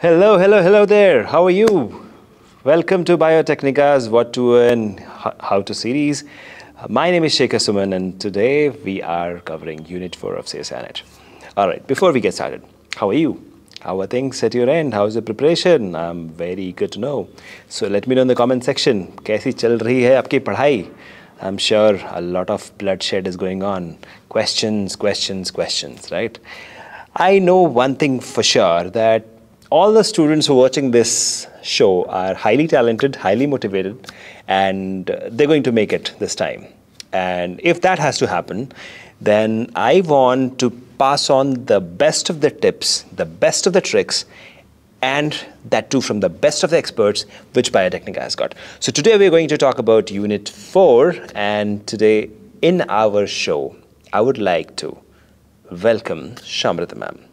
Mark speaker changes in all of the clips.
Speaker 1: Hello, hello, hello there. How are you? Welcome to Biotecnika's What to and How to series. My name is Shekhar Suman and today we are covering Unit 4 of CSIR NET. All right, before we get started, how are you? How are things at your end? How is the preparation? I'm very eager to know. So let me know in the comment section. कैसी चल रही है आपकी पढ़ाई? I'm sure a lot of bloodshed is going on. Questions, questions, questions, right? I know one thing for sure that all the students who are watching this show are highly talented, highly motivated, and they're going to make it this time. And if that has to happen, then I want to pass on the best of the tips, the best of the tricks, and that too from the best of the experts which Biotecnika has got. So today we're going to talk about Unit 4, and today in our show, I would like to welcome Shamrita ma'am.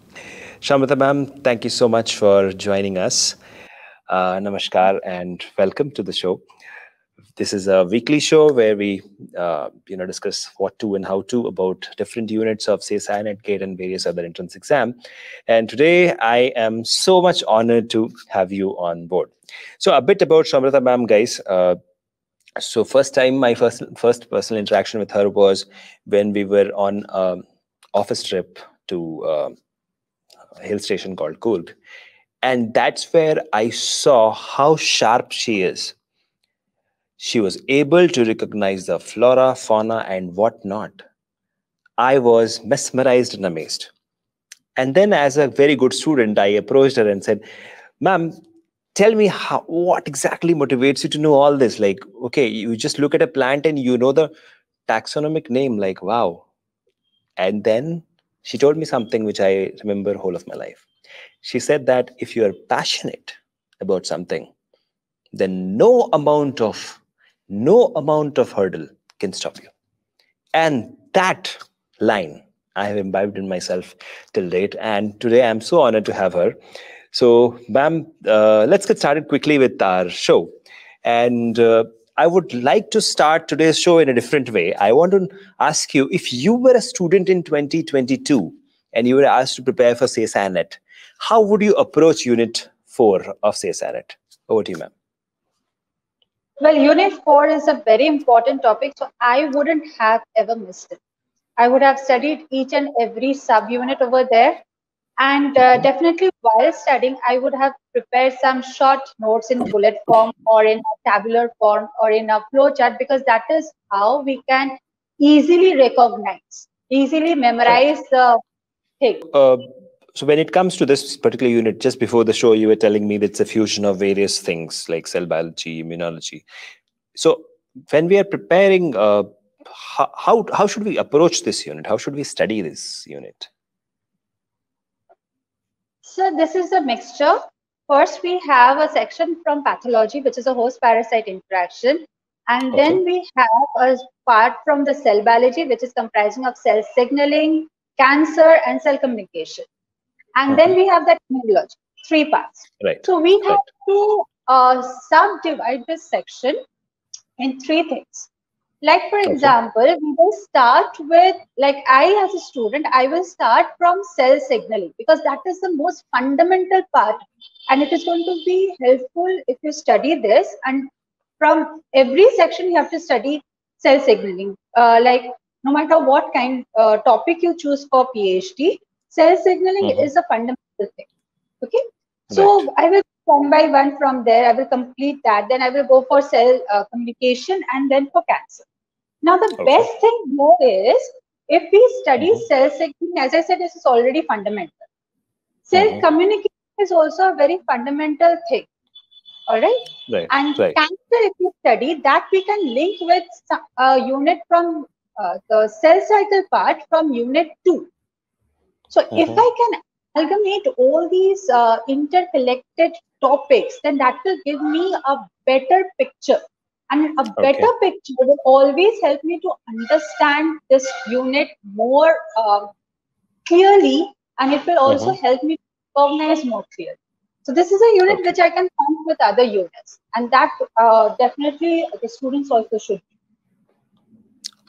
Speaker 1: Shamrita ma'am, thank you so much for joining us. Uh, namaskar and welcome to the show. This is a weekly show where we, uh, you know, discuss what to and how to about different units of, say, CSIR NET, GATE, and various other entrance exam. And today, I am so much honored to have you on board. So, a bit about Shamrita ma'am, guys. Uh, so, first time my first first personal interaction with her was when we were on an office trip to uh, hill station called Coorg. And that's where I saw how sharp she is. She was able to recognize the flora, fauna, and whatnot. I was mesmerized and amazed. And then, as a very good student, I approached her and said, Ma'am, tell me how, what exactly motivates you to know all this? Like, okay, you just look at a plant and you know the taxonomic name, like, wow. And then she told me something which I remember whole of my life. She said that if you are passionate about something, then no amount of no amount of hurdle can stop you. And that line I have imbibed in myself till date. And today I'm so honored to have her. So, ma'am, uh, let's get started quickly with our show. And uh, I would like to start today's show in a different way. I want to ask you if you were a student in 2022 and you were asked to prepare for CSIRNet, how would you approach Unit 4 of CSIRNet? Over to you, ma'am.
Speaker 2: Well, Unit 4 is a very important topic, so I wouldn't have ever missed it. I would have studied each and every subunit over there and uh, definitely while studying, I would have prepared some short notes in bullet form or in a tabular form or in a flowchart because that is how we can easily recognize, easily memorize the thing.
Speaker 1: Uh, so when it comes to this particular unit, just before the show, you were telling me that it's a fusion of various things like cell biology, immunology. So when we are preparing, uh, how, how, how should we approach this unit? How should we study this unit?
Speaker 2: So this is a mixture. First, we have a section from pathology, which is a host-parasite interaction. And okay. then we have a part from the cell biology, which is comprising of cell signaling, cancer, and cell communication. And okay. then we have that immunology, three parts.
Speaker 1: Right.
Speaker 2: So we have right. to uh, subdivide this section in three things like for okay. example we will start with like i as a student i will start from cell signaling because that is the most fundamental part and it is going to be helpful if you study this and from every section you have to study cell signaling uh, like no matter what kind uh, topic you choose for phd cell signaling mm-hmm. is a fundamental thing okay so right. i will one by one from there i will complete that then i will go for cell uh, communication and then for cancer now, the okay. best thing here is if we study mm-hmm. cell signaling, as I said, this is already fundamental. Cell mm-hmm. communication is also a very fundamental thing. All right.
Speaker 1: Right.
Speaker 2: And
Speaker 1: right.
Speaker 2: cancer, if we study that, we can link with a unit from uh, the cell cycle part from unit two. So, mm-hmm. if I can amalgamate all these uh, interconnected topics, then that will give me a better picture and a better okay. picture will always help me to understand this unit more uh, clearly, and it will also mm-hmm. help me recognize more clearly. So this is a unit okay. which I can find with other units, and that uh, definitely the students also should.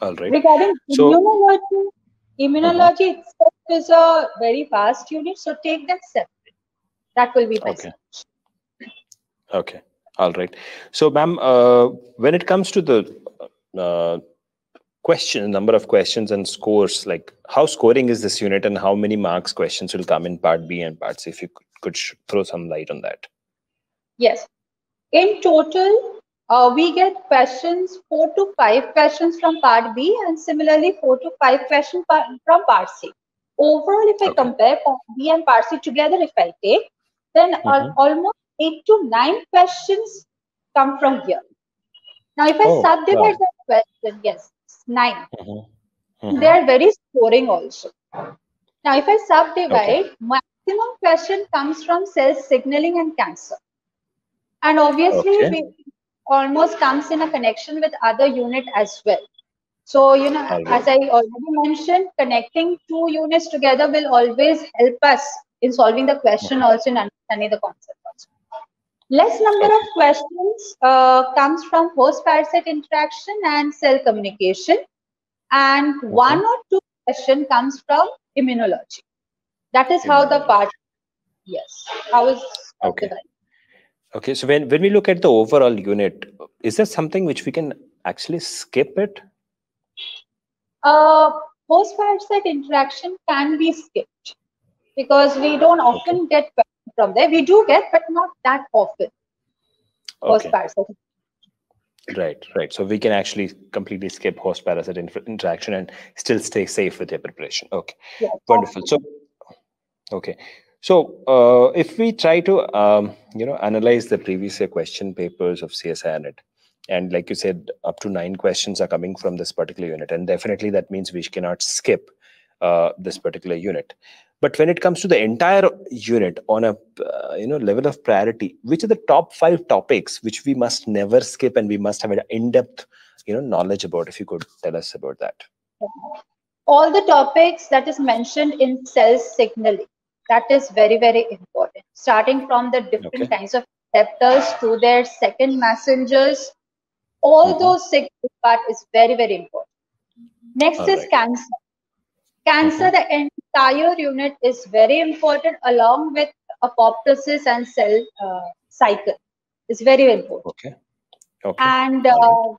Speaker 1: All right.
Speaker 2: Regarding so, immunology, immunology uh-huh. itself is a very vast unit, so take them separate. That will be my
Speaker 1: okay. Okay. All right. So, ma'am, uh, when it comes to the uh, question, number of questions and scores, like how scoring is this unit and how many marks questions will come in part B and part C? If you could, could throw some light on that.
Speaker 2: Yes. In total, uh, we get questions, four to five questions from part B and similarly four to five questions from part C. Overall, if I okay. compare part B and part C together, if I take, then mm -hmm. almost eight to nine questions come from here. Now, if I oh, subdivide wow. that question, yes, 9 mm -hmm. Mm -hmm. They are very scoring also. Now, if I subdivide, okay. maximum question comes from cell signaling and cancer. And obviously, okay. almost comes in a connection with other unit as well. So, you know, as I already mentioned, connecting two units together will always help us in solving the question also in understanding the concept also. Less number of questions uh, comes from host-parasite interaction and cell communication. And okay. one or two question comes from immunology. That is how the part, yes, how is
Speaker 1: okay. Okay, so when, when we look at the overall unit, is there something which we can actually skip it?
Speaker 2: Uh, host-parasite interaction can be skipped because we don't often okay. get from there. We do get, but not that often.
Speaker 1: Host-parasite. Right, right. So we can actually completely skip host parasite interaction and still stay safe with your preparation. Okay, yeah, wonderful. So, okay. So uh, if we try to, um, you know, analyze the previous year question papers of CSIRNet, and like you said, up to nine questions are coming from this particular unit, and definitely that means we cannot skip uh, this particular unit. But when it comes to the entire unit on a uh, you know level of priority, which are the top five topics which we must never skip and we must have an in-depth you know knowledge about? If you could tell us about that.
Speaker 2: All the topics that is mentioned in cell signaling that is very, very important. Starting from the different okay. kinds of receptors to their second messengers, all mm-hmm. those six part is very, very important. Next all is right. cancer. Cancer, mm-hmm. the entire unit is very important along with apoptosis and cell uh, cycle. It's very important.
Speaker 1: Okay. Okay.
Speaker 2: And uh,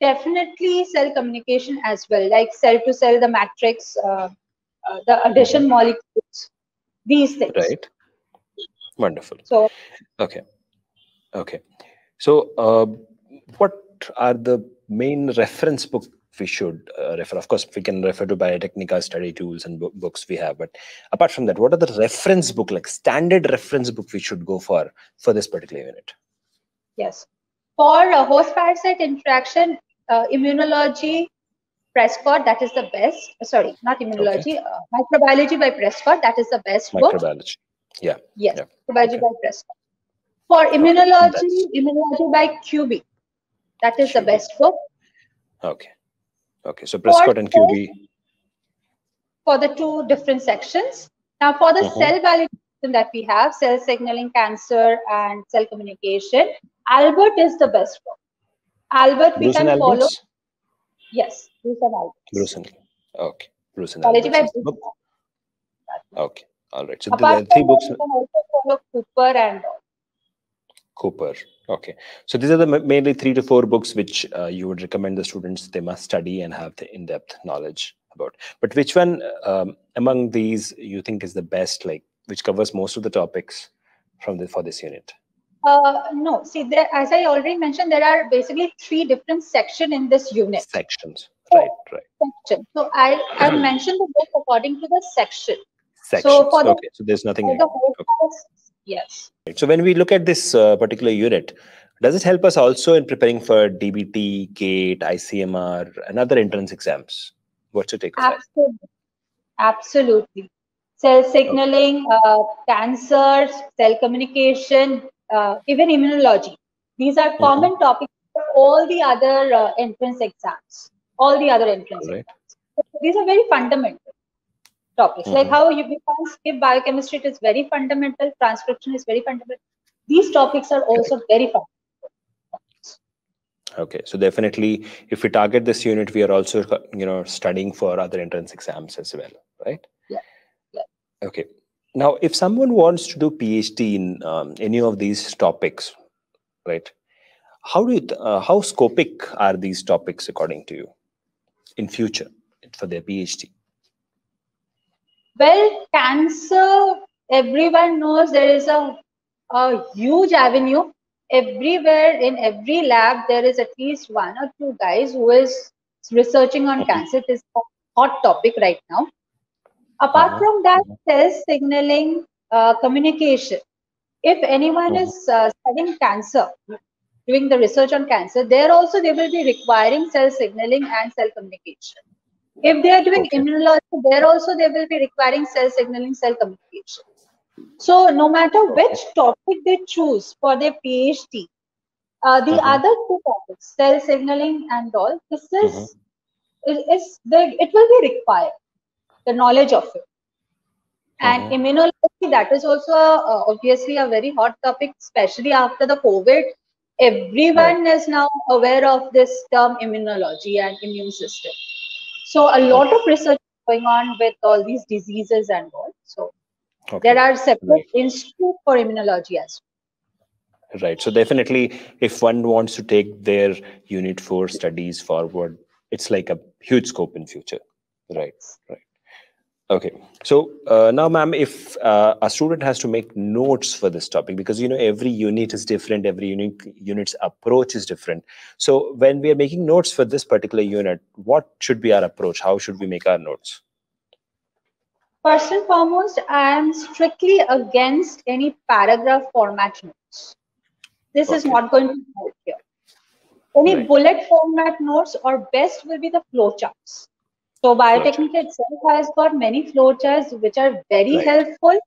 Speaker 2: definitely cell communication as well, like cell to cell, the matrix, uh, uh the adhesion mm-hmm. molecules, these things
Speaker 1: right wonderful so okay okay so uh, what are the main reference book we should uh, refer of course we can refer to Biotecnika study tools and books we have but apart from that what are the reference book like standard reference book we should go for for this particular unit
Speaker 2: yes for a host parasite interaction uh, immunology Prescott, that is the best. Uh, sorry, not immunology. Okay. Uh, microbiology by Prescott, that is the best
Speaker 1: microbiology. book. Microbiology. Yeah.
Speaker 2: Yes. Yeah. Microbiology okay. by Prescott. For immunology, okay. immunology by Kuby. That is Kuby. the best book.
Speaker 1: Okay. Okay. So Prescott and Kuby.
Speaker 2: For the two different sections. Now, for the uh-huh. cell validation that we have, cell signaling, cancer, and cell communication, Albert is the best one. Albert, Bruce we can follow. Yes, Bruce and Albert.
Speaker 1: Bruce and okay. Bruce and Albert. Okay. All right. So Apart the three books. You can also
Speaker 2: follow Cooper and
Speaker 1: Cooper. Okay. So these are the mainly three to four books which uh, you would recommend the students they must study and have the in-depth knowledge about. But which one um, among these you think is the best, like which covers most of the topics from the for this unit?
Speaker 2: Uh, no, see, there, as I already mentioned, there are basically three different sections in this unit.
Speaker 1: Sections, right, right.
Speaker 2: Section. So I have mentioned the book according to the section.
Speaker 1: Sections. So for the, okay, so there's nothing. The
Speaker 2: okay. Yes.
Speaker 1: So when we look at this uh, particular unit, does it help us also in preparing for DBT, GATE, ICMR, and other entrance exams? What's your take on
Speaker 2: Absolutely. that? Absolutely. Cell signaling, okay. uh, cancer, cell communication, uh, even immunology. These are mm-hmm. common mm-hmm. topics for all the other uh, entrance exams, all the other entrance right. exams. So these are very fundamental topics. Mm-hmm. Like how you, you can't skip biochemistry, it is very fundamental. Transcription is very fundamental. These topics are also very fundamental.
Speaker 1: Okay, so definitely, if we target this unit, we are also, you know, studying for other entrance exams as well, right?
Speaker 2: Yeah. yeah.
Speaker 1: Okay. now, if someone wants to do PhD in um, any of these topics, right? How do you th- uh, how scopic are these topics according to you in future for their PhD?
Speaker 2: Well, cancer, everyone knows there is a, a huge avenue. Everywhere in every lab, there is at least one or two guys who is researching on cancer. It is a hot topic right now. Apart
Speaker 1: Mhm.
Speaker 2: from that, cell signaling uh, communication. If anyone
Speaker 1: Mhm.
Speaker 2: is uh, studying cancer, doing the research on cancer, there also they will be requiring cell signaling and cell communication. If they are doing
Speaker 1: Okay.
Speaker 2: immunology, there also they will be requiring cell signaling, cell communication. So no matter which topic they choose for their PhD, uh, the
Speaker 1: Mhm.
Speaker 2: other two topics, cell signaling and all, this is
Speaker 1: Mhm.
Speaker 2: is, is the, it will be required, the knowledge of it. And
Speaker 1: Mhm.
Speaker 2: immunology, that is also uh, obviously a very hot topic, especially after the COVID. Everyone is now aware of this term immunology and immune system. So a lot of research going on with all these diseases and all. So
Speaker 1: Okay.
Speaker 2: there are separate
Speaker 1: Right.
Speaker 2: institutes for immunology as well.
Speaker 1: Right. So definitely, if one wants to take their Unit Four studies forward, it's like a huge scope in future. Right. Right. Okay. So uh, now, ma'am, if uh, a student has to make notes for this topic, because you know every unit is different, every unit unit's approach is different. So when we are making notes for this particular unit, what should be our approach? How should we make our notes?
Speaker 2: First and foremost, I am strictly against any paragraph format notes. This is not going to help here. Any
Speaker 1: Right.
Speaker 2: bullet format notes or best will be the flowcharts. So Biotechnic itself has got many flowcharts which are very
Speaker 1: Right.
Speaker 2: helpful.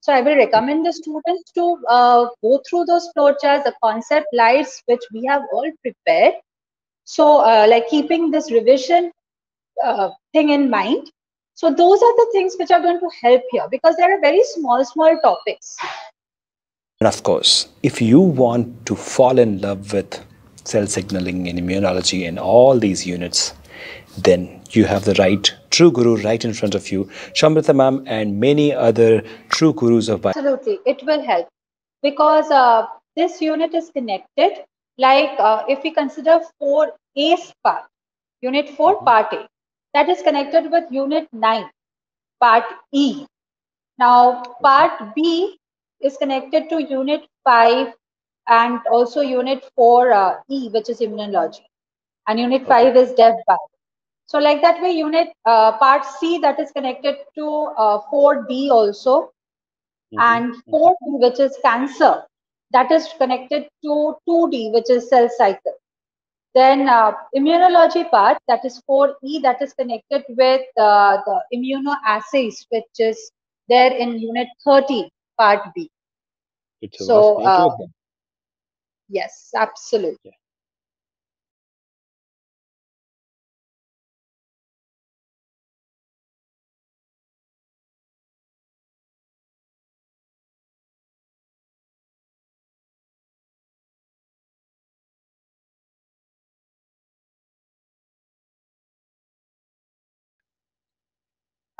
Speaker 2: So I will recommend the students to uh, go through those flowcharts, the concept slides which we have all prepared. So uh, like keeping this revision uh, thing in mind. So those are the things which are going to help here because there are very small, small topics.
Speaker 1: And of course, if you want to fall in love with cell signaling and immunology and all these units, then you have the right true guru right in front of you, Shamrita ma'am and many other true gurus of bio.
Speaker 2: Absolutely, it will help because uh, this unit is connected. Like uh, if we consider 4A part, unit 4
Speaker 1: Mhm.
Speaker 2: part A, that is connected with unit 9 part E. Now part B is connected to unit 5 and also unit 4 uh, E, which is immunology, and unit 5 is dev bio. So like that way, unit uh, part C that is connected to uh, 4D also, and 4D which is cancer that is connected to 2D which is cell cycle. Then uh, immunology part that is 4E that is connected with uh, the immunoassays which is there in unit 30 part B.
Speaker 1: It's a
Speaker 2: So,
Speaker 1: vast nature of
Speaker 2: uh. Yes, absolutely.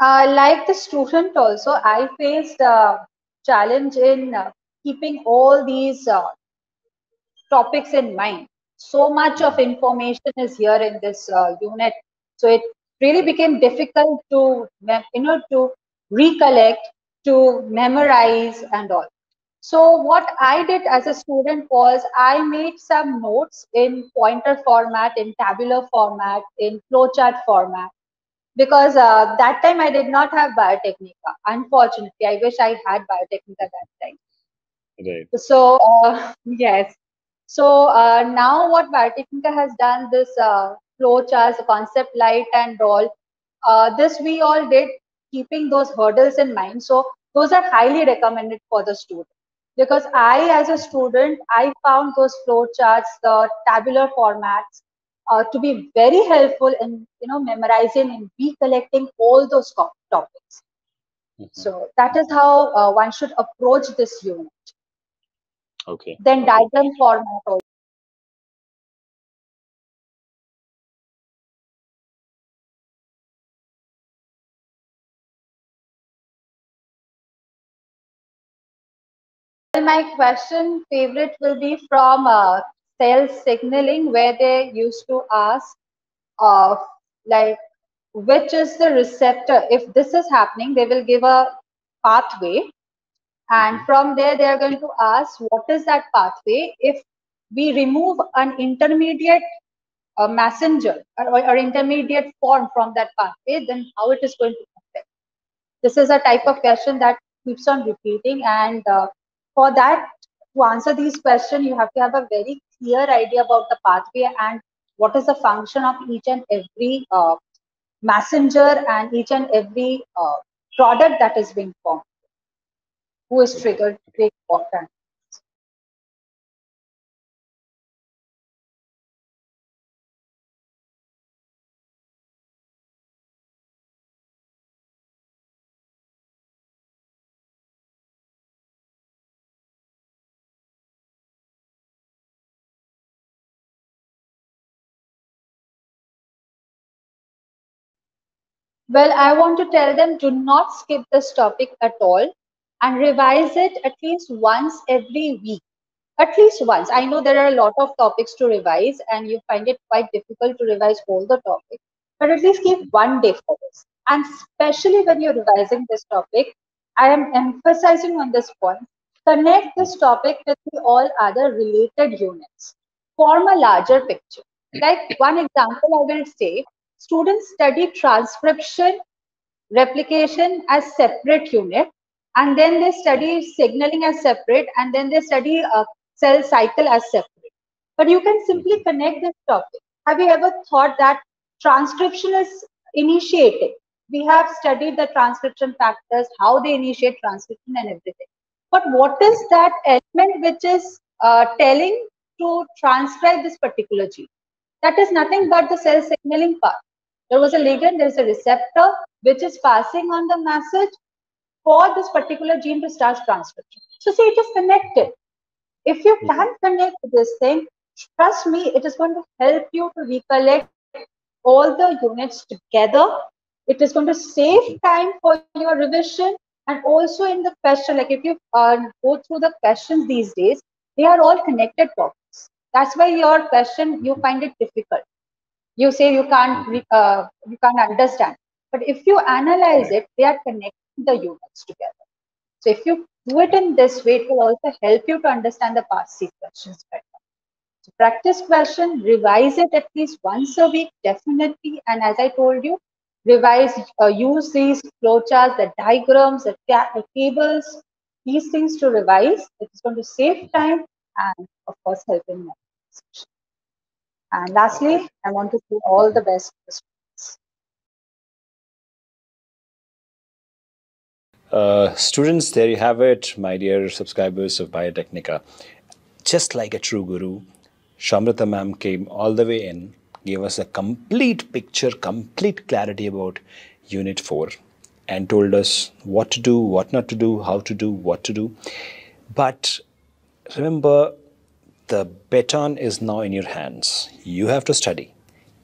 Speaker 2: Uh, like the student also, I faced a challenge in uh, keeping all these uh, topics in mind. So much of information is here in this unit, so it really became difficult to you know to recollect, to memorize, and all. So what I did as a student was I made some notes in pointer format, in tabular format, in flowchart format because uh, that time I did not have Biotecnika. Unfortunately, I wish I had Biotecnika that time.
Speaker 1: Right.
Speaker 2: So uh, yes. So uh, now what Biotecnika has done this uh, flow charts, concept light and all. Uh, this we all did keeping those hurdles in mind. So those are highly recommended for the student because I, as a student, I found those flow charts, the tabular formats, uh, to be very helpful in you know memorizing and recollecting all those topics.
Speaker 1: Mhm.
Speaker 2: So that is how uh, one should approach this unit.
Speaker 1: Okay.
Speaker 2: Then diagram format also. My question favorite will be from uh, cell signaling, where they used to ask, uh, like, which is the receptor? If this is happening, they will give a pathway. And
Speaker 1: Mhm.
Speaker 2: from there, they are going to ask, what is that pathway? If we remove an intermediate uh, messenger or, or intermediate form from that pathway, then how it is going to affect? This is a type of question that keeps on repeating. And uh, for that, to answer these questions, you have to have a very clear idea about the pathway and what is the function of each and every uh, messenger and each and every uh, product that is being formed. Who is triggered? Very important. Well, I want to tell them do not skip this topic at all and revise it at least once every week. At least once. I know there are a lot of topics to revise and you find it quite difficult to revise all the topics, but at least keep one day for this. And especially when you're revising this topic, I am emphasizing on this point. Connect this topic with all other related units. Form a larger picture. Like one example I will say, students study transcription replication as separate unit and then they study signaling as separate and then they study a cell cycle as separate. But you can simply connect this topic. Have you ever thought that transcription is initiating? We have studied the transcription factors how they initiate transcription and everything. But what is that element which is uh, telling to transcribe this particular gene? That is nothing but the cell signaling part there was a ligand, there is a receptor which is passing on the message for this particular gene to start transcription. So see, it is connected. If you mm-hmm. can connect this thing, trust me, it is going to help you to recollect all the units together. It is going to save mm-hmm. time for your revision and also in the question, like if you uh, go through the questions these days, they are all connected topics. That's why your question, you mm-hmm. find it difficult you say you can't uh, you can't understand. But if you analyze it they are connecting the units together. So if you do it in this way it will also help you to understand the past questions better. So practice question revise it at least once a week definitely. And as i told you revise uh, use these flowcharts the diagrams the, the tables these things to revise. It's going to save time and of course help in memorization and lastly, I want to say all the best students.
Speaker 1: Uh, students, there you have it, my dear subscribers of Biotecnika. Just like a true guru, Shamrita ma'am came all the way in, gave us a complete picture, complete clarity about Unit 4, and told us what to do, what not to do, how to do, what to do. But remember, the baton is now in your hands. You have to study.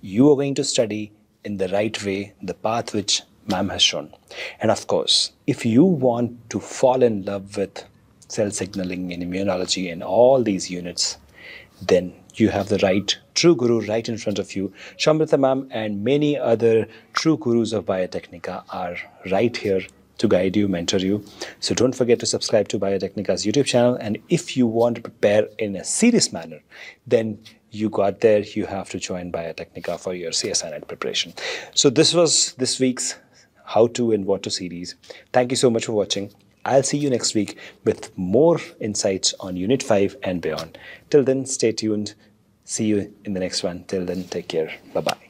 Speaker 1: You are going to study in the right way, the path which ma'am has shown. And of course, if you want to fall in love with cell signaling and immunology and all these units, then you have the right true guru right in front of you. Shamrita ma'am and many other true gurus of Biotecnika are right here to guide you, mentor you. So don't forget to subscribe to Biotecnika's YouTube channel. And if you want to prepare in a serious manner, then you got there. You have to join Biotechnica for your CSIR NET preparation. So this was this week's How to and What to series. Thank you so much for watching. I'll see you next week with more insights on Unit 5 and beyond. Till then, stay tuned. See you in the next one. Till then, take care. Bye bye.